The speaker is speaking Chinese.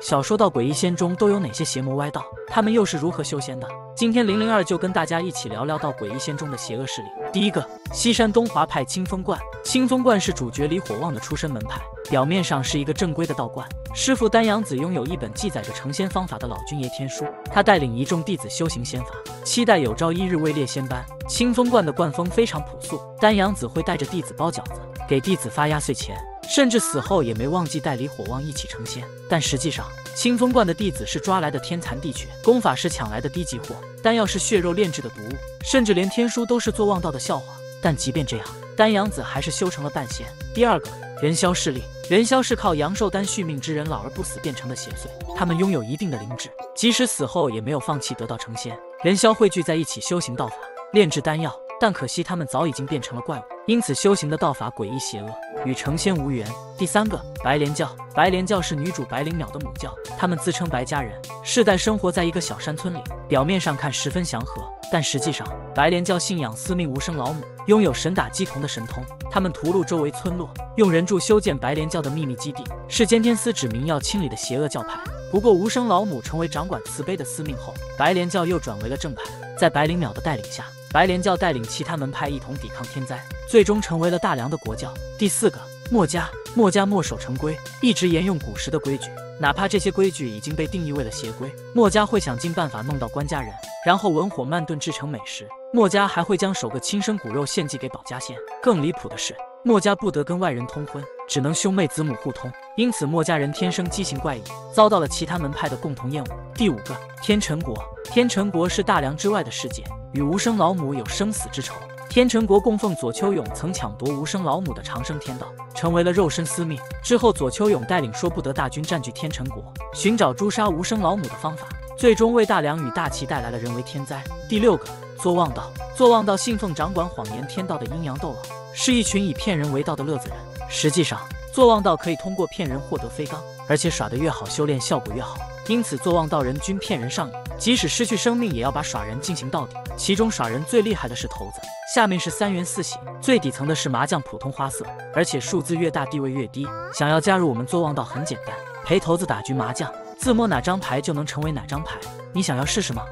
小说到诡异仙中都有哪些邪魔歪道？他们又是如何修仙的？今天零零二就跟大家一起聊聊到诡异仙中的邪恶势力。第一个，西山东华派清风观。清风观是主角李火旺的出身门派，表面上是一个正规的道观，师傅丹阳子拥有一本记载着成仙方法的老君爷天书，他带领一众弟子修行仙法，期待有朝一日位列仙班。清风观的观风非常朴素，丹阳子会带着弟子包饺子，给弟子发压岁钱。甚至死后也没忘记带李火旺一起成仙，但实际上清风观的弟子是抓来的天残地缺，功法是抢来的低级货，丹药是血肉炼制的毒物，甚至连天书都是做望道的笑话。但即便这样，丹阳子还是修成了半仙。第二个元宵势力，元宵是靠阳寿丹续命之人老而不死变成的邪祟，他们拥有一定的灵智，即使死后也没有放弃得道成仙。元宵汇聚在一起修行道法，炼制丹药。但可惜他们早已经变成了怪物，因此修行的道法诡异邪恶，与成仙无缘。第三个白莲教，白莲教是女主白灵淼的母教，他们自称白家人，世代生活在一个小山村里，表面上看十分祥和，但实际上白莲教信仰司命无声老母，拥有神打鸡童的神通。他们屠戮周围村落，用人柱修建白莲教的秘密基地，是监天司指明要清理的邪恶教派。不过无声老母成为掌管慈悲的司命后，白莲教又转为了正派，在白灵淼的带领下。白莲教带领其他门派一同抵抗天灾，最终成为了大梁的国教。第四个，墨家，墨家墨守成规，一直沿用古时的规矩，哪怕这些规矩已经被定义为了邪规，墨家会想尽办法弄到官家人，然后文火慢炖制成美食。墨家还会将首个亲生骨肉献祭给保家仙。更离谱的是，墨家不得跟外人通婚，只能兄妹子母互通，因此墨家人天生畸形怪异，遭到了其他门派的共同厌恶。第五个，天辰国，天辰国是大梁之外的世界。与无声老母有生死之仇，天辰国供奉左丘勇曾抢夺无声老母的长生天道，成为了肉身司命。之后，左丘勇带领说不得大军占据天辰国，寻找诛杀无声老母的方法，最终为大梁与大齐带来了人为天灾。第六个，作望道，作望道信奉掌管谎言天道的阴阳斗老，是一群以骗人为道的乐子人。实际上，作望道可以通过骗人获得飞罡，而且耍得越好，修炼效果越好。因此，作望道人均骗人上瘾，即使失去生命，也要把耍人进行到底。其中耍人最厉害的是头子，下面是三元四喜，最底层的是麻将普通花色，而且数字越大地位越低。想要加入我们作望道很简单，陪头子打局麻将，自摸哪张牌就能成为哪张牌。你想要试试吗？